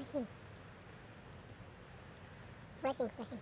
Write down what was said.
Pressing. Pressing, pressing.